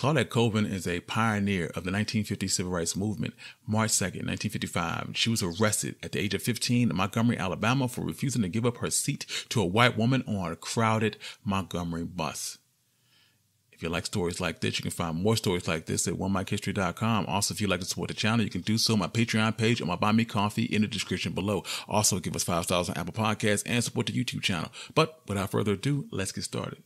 Claudette Colvin is a pioneer of the 1950 civil rights movement. March 2nd, 1955, she was arrested at the age of 15 in Montgomery, Alabama for refusing to give up her seat to a white woman on a crowded Montgomery bus. If you like stories like this, you can find more stories like this at onemichistory.com. Also, if you'd like to support the channel, you can do so on my Patreon page or my Buy Me Coffee in the description below. Also, give us five stars on Apple Podcasts and support the YouTube channel. But without further ado, let's get started.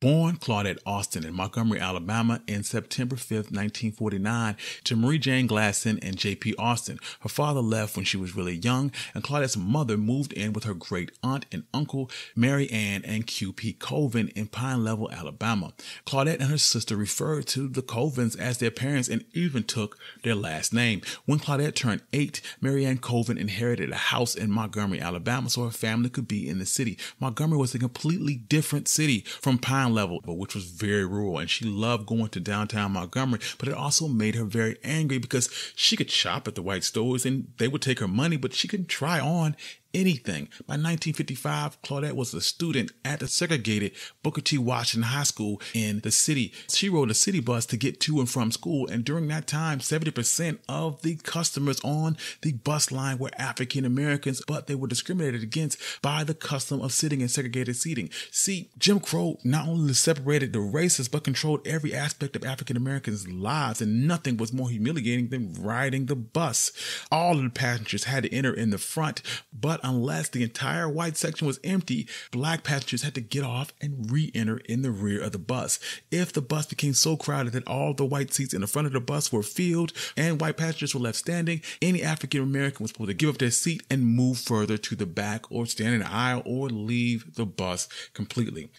Born Claudette Austin in Montgomery, Alabama in September 5, 1949 to Marie Jane Glasson and J.P. Austin. Her father left when she was really young and Claudette's mother moved in with her great aunt and uncle, Mary Ann and Q.P. Colvin in Pine Level, Alabama. Claudette and her sister referred to the Colvins as their parents and even took their last name. When Claudette turned eight, Mary Ann Colvin inherited a house in Montgomery, Alabama so her family could be in the city. Montgomery was a completely different city from Pine level, but which was very rural. And she loved going to downtown Montgomery, but it also made her very angry because she could shop at the white stores and they would take her money, but she couldn't try on anything. By 1955, Claudette was a student at the segregated Booker T. Washington High School in the city. She rode a city bus to get to and from school, and during that time, 70% of the customers on the bus line were African Americans, but they were discriminated against by the custom of sitting in segregated seating. See, Jim Crow not only separated the races, but controlled every aspect of African Americans' lives, and nothing was more humiliating than riding the bus. All of the passengers had to enter in the front, but unless the entire white section was empty, black passengers had to get off and re-enter in the rear of the bus. If the bus became so crowded that all the white seats in the front of the bus were filled and white passengers were left standing, any African American was supposed to give up their seat and move further to the back or stand in the aisle or leave the bus completely.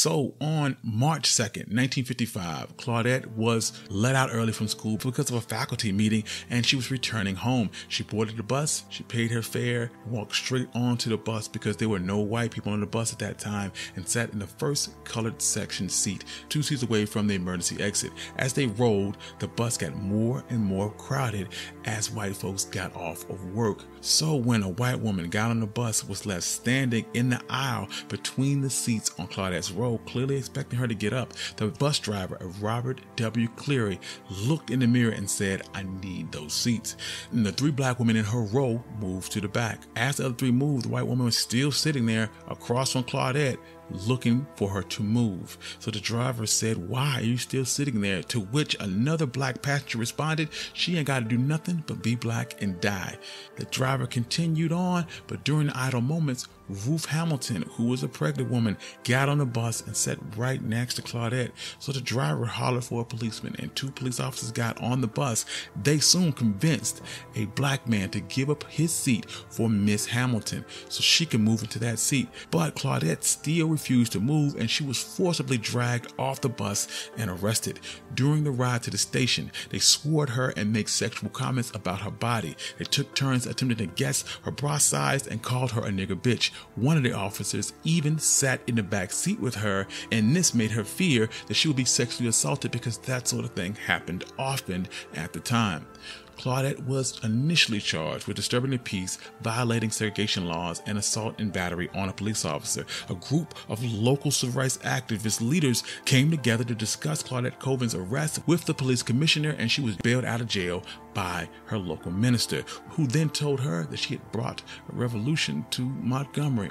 So on March 2nd, 1955, Claudette was let out early from school because of a faculty meeting and she was returning home. She boarded the bus, she paid her fare, walked straight onto the bus because there were no white people on the bus at that time and sat in the first colored section seat, two seats away from the emergency exit. As they rolled, the bus got more and more crowded as white folks got off of work. So when a white woman got on the bus was left standing in the aisle between the seats on Claudette's row, clearly expecting her to get up, the bus driver, Robert W. Cleere, looked in the mirror and said, I need those seats. And the three black women in her row moved to the back. As the other three moved, the white woman was still sitting there across from Claudette looking for her to move. So the driver said, Why are you still sitting there? To which another black passenger responded, She ain't got to do nothing but be black and die. The driver continued on, but during the idle moments, Ruth Hamilton, who was a pregnant woman, got on the bus and sat right next to Claudette. So the driver hollered for a policeman and two police officers got on the bus. They soon convinced a black man to give up his seat for Miss Hamilton so she could move into that seat. But Claudette still refused to move and she was forcibly dragged off the bus and arrested. During the ride to the station, they swore at her and made sexual comments about her body. They took turns attempting to guess her bra size and called her a nigger bitch. One of the officers even sat in the back seat with her, and this made her fear that she would be sexually assaulted because that sort of thing happened often at the time. Claudette was initially charged with disturbing the peace, violating segregation laws, and assault and battery on a police officer. A group of local civil rights activist leaders came together to discuss Claudette Colvin's arrest with the police commissioner, and she was bailed out of jail by her local minister, who then told her that she had brought a revolution to Montgomery.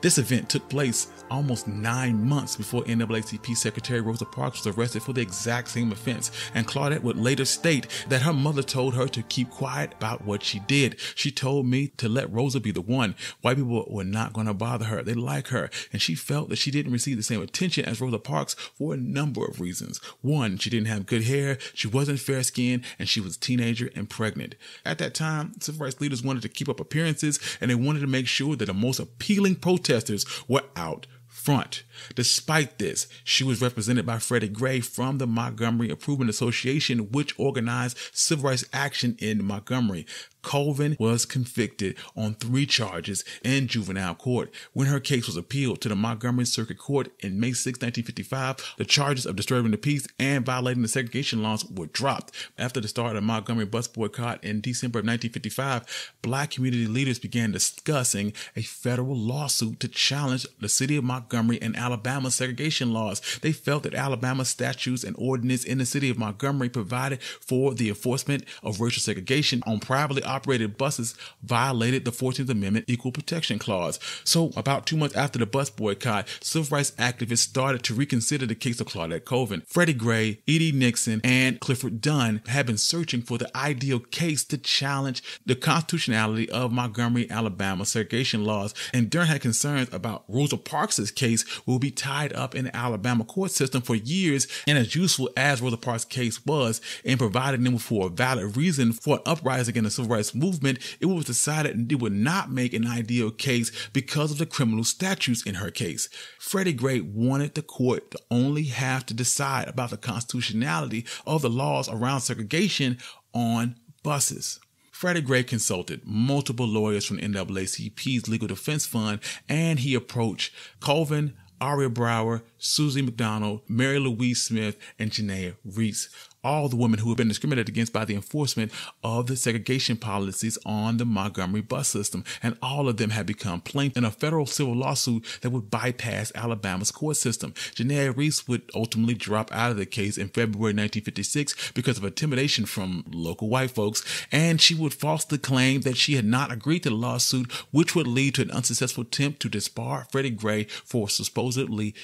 This event took place almost nine months before NAACP Secretary Rosa Parks was arrested for the exact same offense, and Claudette would later state that her mother told her to keep quiet about what she did. She told me to let Rosa be the one. White people were not going to bother her. They like her, and she felt that she didn't receive the same attention as Rosa Parks for a number of reasons. One, she didn't have good hair, she wasn't fair skinned, and she was a teenager and pregnant. At that time, civil rights leaders wanted to keep up appearances, and they wanted to make sure that the most appealing protesters were out front. Despite this, she was represented by Freddie Gray from the Montgomery Improvement Association, which organized civil rights action in Montgomery. Colvin was convicted on three charges in juvenile court. When her case was appealed to the Montgomery Circuit Court in May 6, 1955, the charges of disturbing the peace and violating the segregation laws were dropped. After the start of the Montgomery bus boycott in December of 1955, black community leaders began discussing a federal lawsuit to challenge the city of Montgomery and Alabama's segregation laws. They felt that Alabama statutes and ordinance in the city of Montgomery provided for the enforcement of racial segregation on privately operated buses violated the 14th Amendment Equal Protection Clause. So, about two months after the bus boycott, civil rights activists started to reconsider the case of Claudette Colvin. Freddie Gray, E.D. Nixon, and Clifford Durr had been searching for the ideal case to challenge the constitutionality of Montgomery, Alabama segregation laws, and Durr had concerns about Rosa Parks' case will be tied up in the Alabama court system for years, and as useful as Rosa Parks' case was in providing them for a valid reason for an uprising in the civil rights movement, it was decided it would not make an ideal case because of the criminal statutes in her case. Freddie Gray wanted the court to only have to decide about the constitutionality of the laws around segregation on buses. Freddie Gray consulted multiple lawyers from NAACP's Legal Defense Fund and he approached Colvin, Aria Browder, Susie McDonald, Mary Louise Smith, and Jeanetta Reese all the women who have been discriminated against by the enforcement of the segregation policies on the Montgomery bus system. And all of them have become plaintiffs in a federal civil lawsuit that would bypass Alabama's court system. Jeanetta Reese would ultimately drop out of the case in February 1956 because of intimidation from local white folks. And she would falsely claim that she had not agreed to the lawsuit, which would lead to an unsuccessful attempt to disbar Freddie Gray for supposedly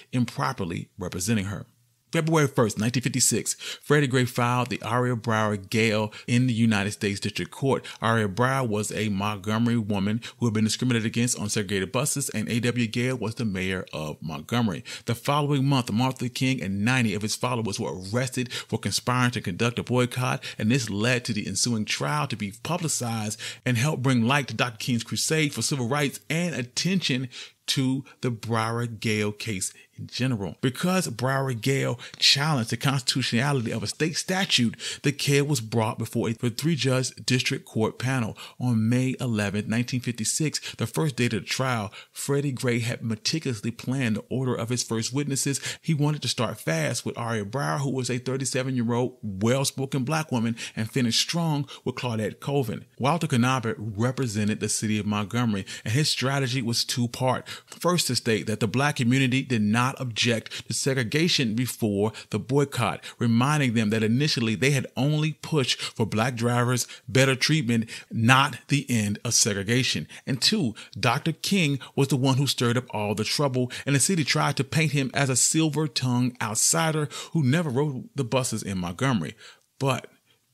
improperly representing her. February 1st, 1956, Freddie Gray filed the Aria Browder Gayle in the United States District Court. Aria Browder was a Montgomery woman who had been discriminated against on segregated buses, and A.W. Gayle was the mayor of Montgomery. The following month, Martin King and 90 of his followers were arrested for conspiring to conduct a boycott, and this led to the ensuing trial to be publicized and help bring light to Dr. King's crusade for civil rights and attention to the Browder Gayle case in general. Because Browder Gayle challenged the constitutionality of a state statute, the case was brought before a three judge district court panel on May 11, 1956, the first day of the trial. Freddie Gray had meticulously planned the order of his first witnesses. He wanted to start fast with Aria Browder, who was a 37 year old, well spoken black woman, and finish strong with Claudette Colvin. Walter Knobert represented the city of Montgomery, and his strategy was two part. First, to state that the black community did not object to segregation before the boycott, reminding them that initially they had only pushed for black drivers better treatment, not the end of segregation. And two, Dr. King was the one who stirred up all the trouble, and the city tried to paint him as a silver tongued outsider who never rode the buses in Montgomery. But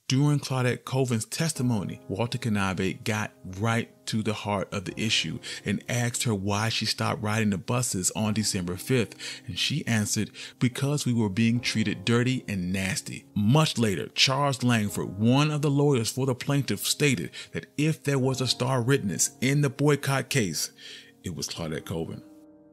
during Claudette Colvin's testimony, Walter Knobert got right to the heart of the issue and asked her why she stopped riding the buses on December 5th. And she answered, because we were being treated dirty and nasty. Much later, Charles Langford, one of the lawyers for the plaintiff, stated that if there was a star witness in the boycott case, it was Claudette Colvin.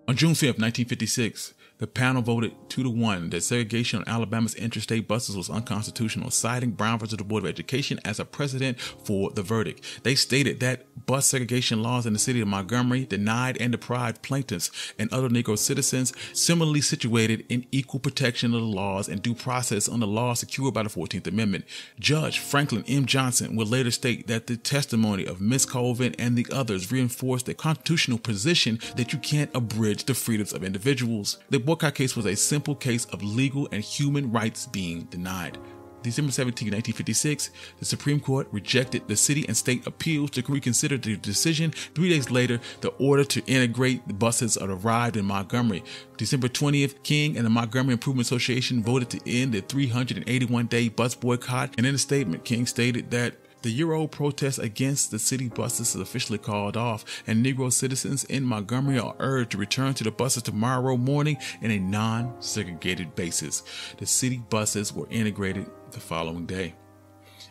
On June 5th, 1956, the panel voted two to one that segregation on Alabama's interstate buses was unconstitutional, citing Brown versus the Board of Education as a precedent for the verdict. They stated that bus segregation laws in the city of Montgomery denied and deprived plaintiffs and other Negro citizens similarly situated in equal protection of the laws and due process under laws secured by the 14th Amendment. Judge Franklin M. Johnson would later state that the testimony of Miss Colvin and the others reinforced the constitutional position that you can't abridge the freedoms of individuals. The boycott case was a simple case of legal and human rights being denied. December 17, 1956, the Supreme Court rejected the city and state appeals to reconsider the decision. Three days later, the order to integrate the buses arrived in Montgomery. December 20th, King and the Montgomery Improvement Association voted to end the 381 day bus boycott. And in a statement, King stated that the year old protest against the city buses is officially called off, and Negro citizens in Montgomery are urged to return to the buses tomorrow morning in a non segregated basis. The city buses were integrated the following day.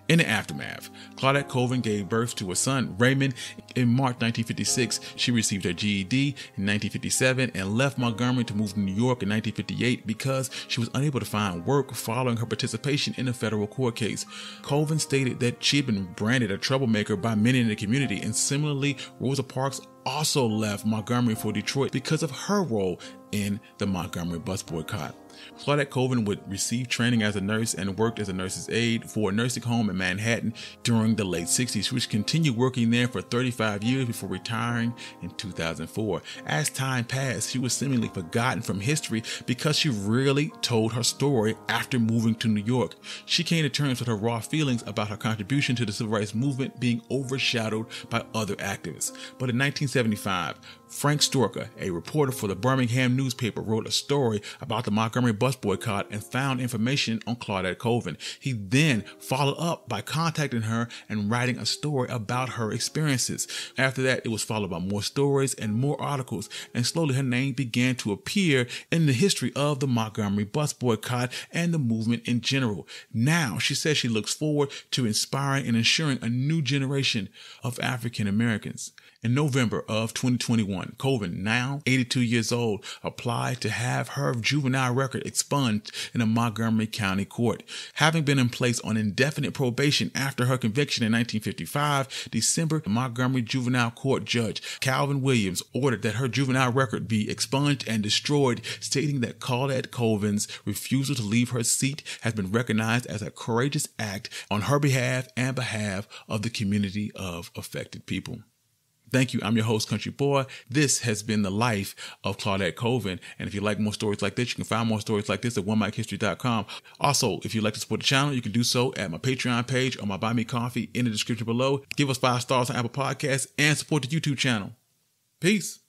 In the aftermath, Claudette Colvin gave birth to a son, Raymond, in March 1956. She received her GED in 1957 and left Montgomery to move to New York in 1958 because she was unable to find work following her participation in a federal court case. Colvin stated that she had been branded a troublemaker by many in the community, and similarly, Rosa Parks also left Montgomery for Detroit because of her role in the Montgomery bus boycott. Claudette Colvin would receive training as a nurse and worked as a nurse's aide for a nursing home in Manhattan during the late 60s. She continued working there for 35 years before retiring in 2004. As time passed, she was seemingly forgotten from history because she rarely told her story after moving to New York. She came to terms with her raw feelings about her contribution to the civil rights movement being overshadowed by other activists. But in 1975, Frank Sikora, a reporter for the Birmingham newspaper, wrote a story about the Montgomery bus boycott and found information on Claudette Colvin. He then followed up by contacting her and writing a story about her experiences. After that, it was followed by more stories and more articles, and slowly her name began to appear in the history of the Montgomery bus boycott and the movement in general. Now, she says she looks forward to inspiring and ensuring a new generation of African Americans. In November of 2021, Colvin, now 82 years old, applied to have her juvenile record expunged in a Montgomery County court. Having been in place on indefinite probation after her conviction in 1955, December, Montgomery Juvenile Court Judge Calvin Williams ordered that her juvenile record be expunged and destroyed, stating that Claudette Colvin's refusal to leave her seat has been recognized as a courageous act on her behalf and behalf of the community of affected people. Thank you. I'm your host, Country Boy. This has been the life of Claudette Colvin. And if you like more stories like this, you can find more stories like this at OneMicHistory.com. Also, if you'd like to support the channel, you can do so at my Patreon page or my Buy Me Coffee in the description below. Give us five stars on Apple Podcasts and support the YouTube channel. Peace.